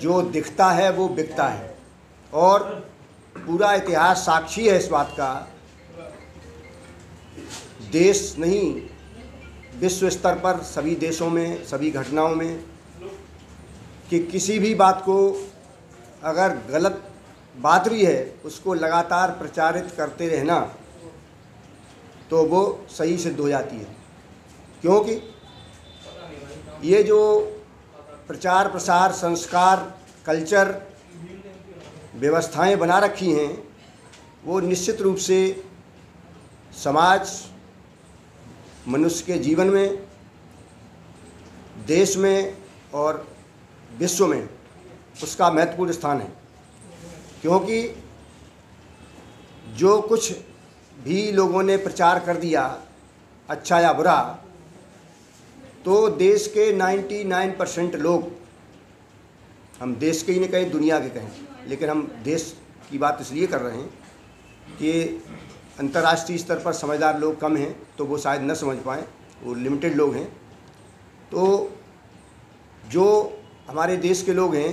जो दिखता है, वो बिकता है। और पूरा इतिहास साक्षी है इस बात का। देश नहीं, विश्व स्तर पर सभी देशों में, सभी घटनाओं में कि किसी भी बात को अगर गलत बात भी है, उसको लगातार प्रचारित करते रहना तो वो सही सिद्ध हो जाती है। क्योंकि ये जो प्रचार, प्रसार, संस्कार, कल्चर व्यवस्थाएँ बना रखी हैं, वो निश्चित रूप से समाज, मनुष्य के जीवन में, देश में और विश्व में उसका महत्वपूर्ण स्थान है। क्योंकि जो कुछ भी लोगों ने प्रचार कर दिया अच्छा या बुरा तो देश के 99 परसेंट लोग, हम देश के ही नहीं कहें, दुनिया के कहें, लेकिन हम देश की बात इसलिए कर रहे हैं कि अंतर्राष्ट्रीय स्तर पर समझदार लोग कम हैं तो वो शायद न समझ पाएँ, वो लिमिटेड लोग हैं। तो जो हमारे देश के लोग हैं,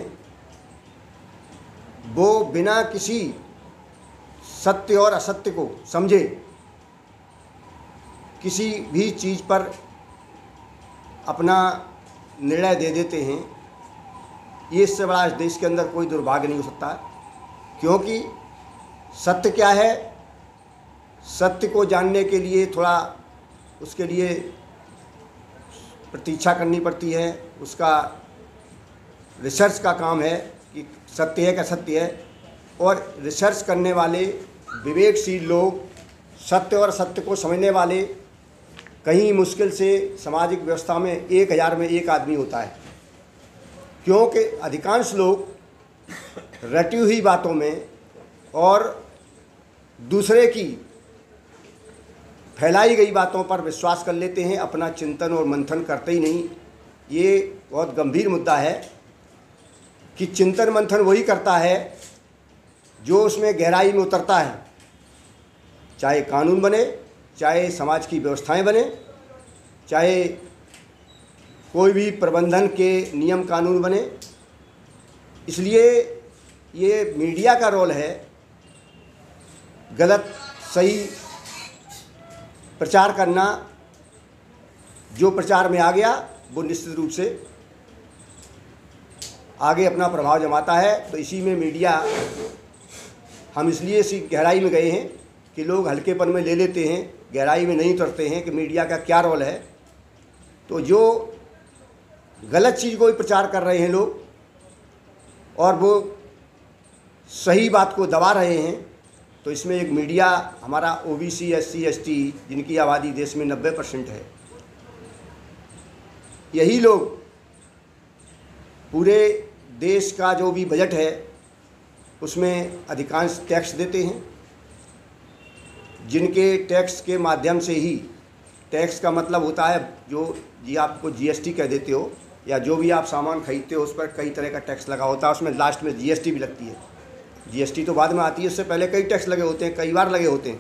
वो बिना किसी सत्य और असत्य को समझे, किसी भी चीज़ पर अपना निर्णय दे देते हैं, ये इससे बड़ा इस देश के अंदर कोई दुर्भाग्य नहीं हो सकता, क्योंकि सत्य क्या है? सत्य को जानने के लिए थोड़ा उसके लिए प्रतीक्षा करनी पड़ती है, उसका रिसर्च का काम है कि सत्य है क्या सत्य है, और रिसर्च करने वाले विवेकशील लोग सत्य और सत्य को समझने वाले कहीं मुश्किल से सामाजिक व्यवस्था में एक हज़ार में एक आदमी होता है। क्योंकि अधिकांश लोग रटी हुई बातों में और दूसरे की फैलाई गई बातों पर विश्वास कर लेते हैं, अपना चिंतन और मंथन करते ही नहीं। ये बहुत गंभीर मुद्दा है कि चिंतन मंथन वही करता है जो उसमें गहराई में उतरता है। चाहे कानून बने चाहे समाज की व्यवस्थाएँ बने, चाहे कोई भी प्रबंधन के नियम कानून बने। इसलिए ये मीडिया का रोल है, गलत, सही प्रचार करना, जो प्रचार में आ गया, वो निश्चित रूप से आगे अपना प्रभाव जमाता है। तो इसी में मीडिया, हम इसलिए इसी गहराई में गए हैं कि लोग हल्केपन में ले लेते हैं। गहराई में नहीं उतरते हैं कि मीडिया का क्या रोल है तो जो गलत चीज़ को भी प्रचार कर रहे हैं लोग और वो सही बात को दबा रहे हैं तो इसमें एक मीडिया, हमारा O B C S C S T जिनकी आबादी देश में नब्बे परसेंट है। यही लोग पूरे देश का जो भी बजट है, उसमें अधिकांश टैक्स देते हैं। जिनके टैक्स के माध्यम से ही, टैक्स का मतलब होता है जो जी आपको जीएसटी कह देते हो, या जो भी आप सामान खरीदते हो, उस पर कई तरह का टैक्स लगा होता है, उसमें लास्ट में जीएसटी भी लगती है। जीएसटी तो बाद में आती है, उससे पहले कई टैक्स लगे होते हैं, कई बार लगे होते हैं।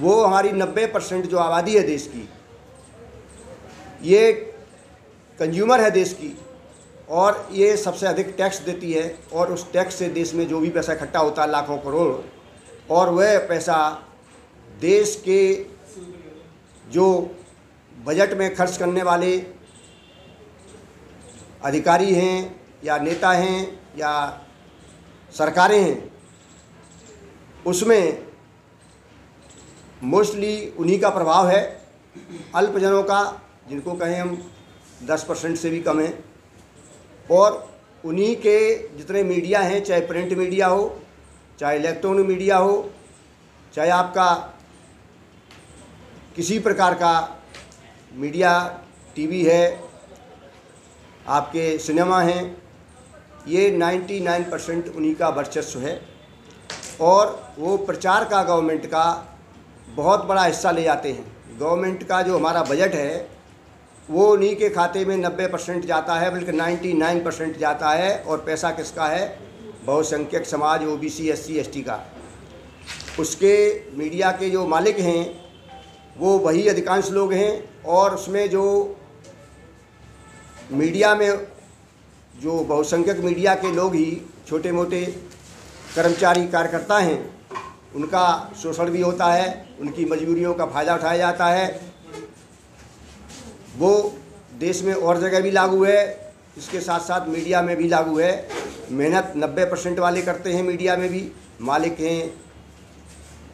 वो हमारी नब्बे परसेंट जो आबादी है देश की, ये कंज्यूमर है देश की, और ये सबसे अधिक टैक्स देती है, और उस टैक्स से देश में जो भी पैसा इकट्ठा होता है, लाखों करोड़, और वह पैसा देश के जो बजट में खर्च करने वाले अधिकारी हैं, या नेता हैं, या सरकारें हैं, उसमें मोस्टली उन्हीं का प्रभाव है। अल्पजनों का, जिनको कहें हम, दस परसेंट से भी कम है। और उन्हीं के जितने मीडिया हैं, चाहे प्रिंट मीडिया हो, चाहे इलेक्ट्रॉनिक मीडिया हो, चाहे आपका किसी प्रकार का मीडिया, टीवी है, आपके सिनेमा हैं, ये 99 परसेंट उन्हीं का वर्चस्व है और वो प्रचार का गवर्नमेंट का बहुत बड़ा हिस्सा ले जाते हैं। गवर्नमेंट का जो हमारा बजट है, वो उन्हीं के खाते में 90 परसेंट जाता है, बल्कि 99 परसेंट जाता है और पैसा किसका है? बहुसंख्यक समाज O B C S C S T का। उसके मीडिया के जो मालिक हैं वो वही अधिकांश लोग हैं और उसमें जो मीडिया में, जो बहुसंख्यक मीडिया के लोग ही छोटे मोटे कर्मचारी कार्यकर्ता हैं, उनका शोषण भी होता है, उनकी मजबूरियों का फ़ायदा उठाया जाता है। वो देश में और जगह भी लागू है, इसके साथ साथ मीडिया में भी लागू है। मेहनत नब्बे परसेंट वाले करते हैं मीडिया में भी, मालिक हैं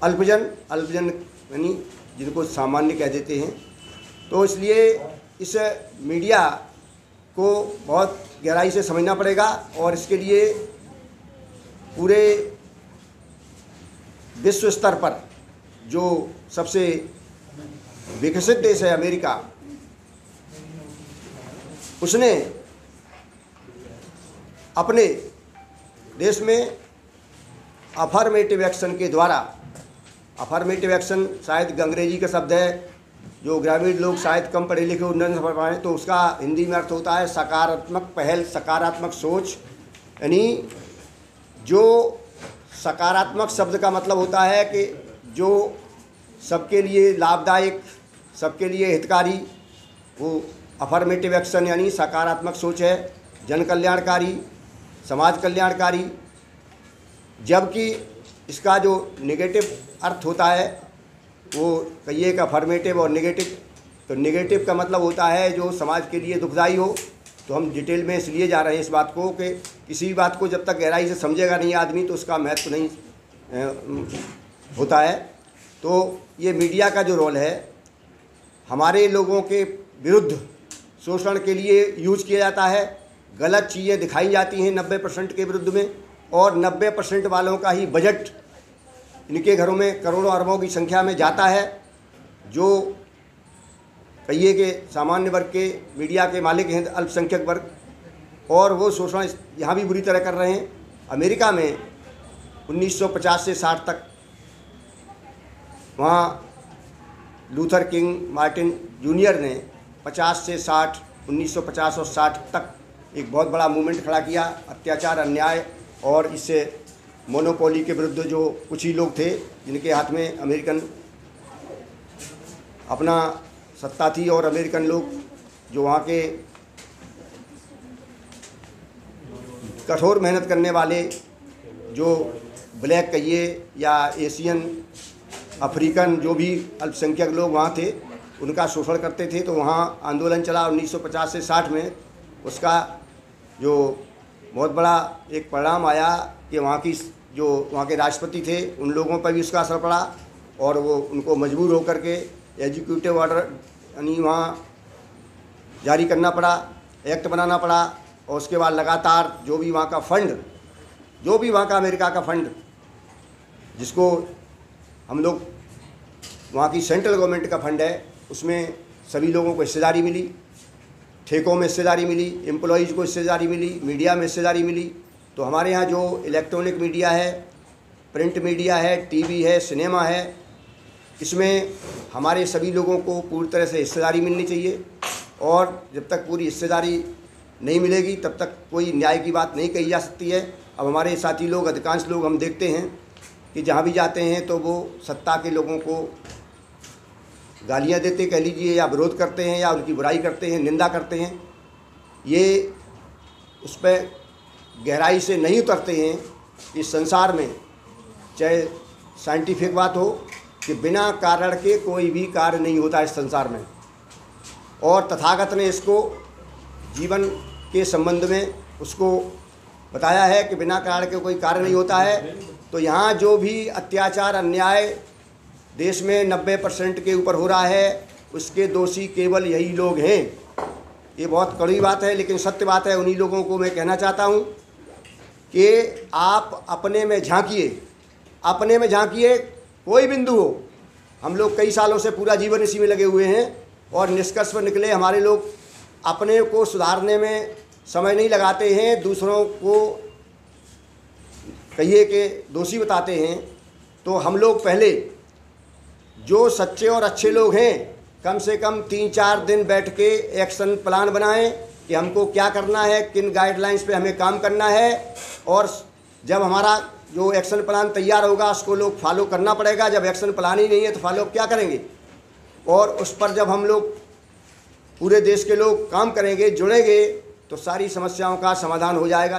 अल्पजन अल्पजन यानी जिनको सामान्य कह देते हैं। तो इसलिए इस मीडिया को बहुत गहराई से समझना पड़ेगा और इसके लिए पूरे विश्व स्तर पर जो सबसे विकसित देश है अमेरिका, उसने अपने देश में अफर्मेटिव एक्शन के द्वारा अफर्मेटिव एक्शन शायद अंग्रेज़ी का शब्द है, जो ग्रामीण लोग शायद कम पढ़े लिखे उन्नत पढ़ पाए तो उसका हिंदी में अर्थ होता है सकारात्मक पहल, सकारात्मक सोच। यानी जो सकारात्मक शब्द का मतलब होता है कि जो सबके लिए लाभदायक, सबके लिए हितकारी, वो अफर्मेटिव एक्शन यानी सकारात्मक सोच है जन कल्याणकारी समाज कल्याणकारी। जबकि इसका जो नेगेटिव अर्थ होता है, वो कहिए का अफर्मेटिव और नेगेटिव तो नेगेटिव का मतलब होता है जो समाज के लिए दुखदाई हो तो हम डिटेल में इसलिए जा रहे हैं इस बात को कि किसी भी बात को जब तक गहराई से समझेगा नहीं आदमी तो उसका महत्व नहीं होता है। तो ये मीडिया का जो रोल है, हमारे लोगों के विरुद्ध शोषण के लिए यूज़ किया जाता है। गलत चीज़ें दिखाई जाती हैं नब्बे परसेंट के विरुद्ध में। और नब्बे परसेंट वालों का ही बजट इनके घरों में करोड़ों अरबों की संख्या में जाता है, जो कहिए के सामान्य वर्ग के मीडिया के मालिक हैं अल्पसंख्यक वर्ग, और वो शोषण यहाँ भी बुरी तरह कर रहे हैं। अमेरिका में 1950 से 60 तक वहाँ लूथर किंग मार्टिन जूनियर ने 50 से 60 1950 और 60 तक एक बहुत बड़ा मूवमेंट खड़ा किया। अत्याचार, अन्याय और इससे मोनोपोली के विरुद्ध जो कुछ ही लोग थे, जिनके हाथ में अमेरिकन अपना सत्ता थी और अमेरिकन लोग जो वहाँ के कठोर मेहनत करने वाले जो ब्लैक कहिए या एशियन, अफ्रीकन जो भी अल्पसंख्यक लोग वहाँ थे, उनका शोषण करते थे तो वहाँ आंदोलन चला 1950 से 60 में उसका जो बहुत बड़ा एक परिणाम आया कि वहाँ की जो वहाँ के राष्ट्रपति थे, उन लोगों पर भी उसका असर पड़ा और वो उनको मजबूर होकर के एग्जीक्यूटिव ऑर्डर यानी वहाँ जारी करना पड़ा एक्ट बनाना पड़ा और उसके बाद लगातार जो भी वहाँ का फंड जो भी वहाँ का अमेरिका का फंड जिसको हम लोग, वहाँ की सेंट्रल गवर्नमेंट का फंड है, उसमें सभी लोगों को हिस्सेदारी मिली। ठेकों में हिस्सेदारी मिली एम्प्लॉयज़ को हिस्सेदारी मिली मीडिया में हिस्सेदारी मिली। तो हमारे यहाँ जो इलेक्ट्रॉनिक मीडिया है प्रिंट मीडिया है टीवी है सिनेमा है, इसमें हमारे सभी लोगों को पूरी तरह से हिस्सेदारी मिलनी चाहिए। और जब तक पूरी हिस्सेदारी नहीं मिलेगी, तब तक कोई न्याय की बात नहीं कही जा सकती है। अब हमारे साथी लोग, अधिकांश लोग हम देखते हैं कि जहाँ भी जाते हैं तो वो सत्ता के लोगों को गालियाँ देते कह लीजिए, या विरोध करते हैं, या उनकी बुराई करते हैं, निंदा करते हैं, ये उस पर गहराई से नहीं उतरते हैं इस संसार में, चाहे साइंटिफिक बात हो कि बिना कारण के कोई भी कार्य नहीं होता इस संसार में। और तथागत ने इसको जीवन के संबंध में उसको बताया है कि बिना कारण के कोई कार्य नहीं होता है तो यहाँ जो भी अत्याचार, अन्याय देश में नब्बे परसेंट के ऊपर हो रहा है, उसके दोषी केवल यही लोग हैं। ये बहुत कड़ी बात है, लेकिन सत्य बात है, उन्हीं लोगों को मैं कहना चाहता हूँ कि आप अपने में झांकिए। अपने में झांकिए, कोई बिंदु हो। हम लोग कई सालों से पूरा जीवन इसी में लगे हुए हैं और निष्कर्ष पर निकले, हमारे लोग अपने को सुधारने में समय नहीं लगाते हैं, दूसरों को कहिए कि दोषी बताते हैं। तो हम लोग पहले जो सच्चे और अच्छे लोग हैं, कम से कम तीन चार दिन बैठ के एक्शन प्लान बनाएँ कि हमको क्या करना है, किन गाइडलाइंस पे हमें काम करना है और जब हमारा जो एक्शन प्लान तैयार होगा, उसको लोग फॉलो करना पड़ेगा। जब एक्शन प्लान ही नहीं है तो फॉलो क्या करेंगे? और उस पर जब हम लोग पूरे देश के लोग काम करेंगे, जुड़ेंगे तो सारी समस्याओं का समाधान हो जाएगा।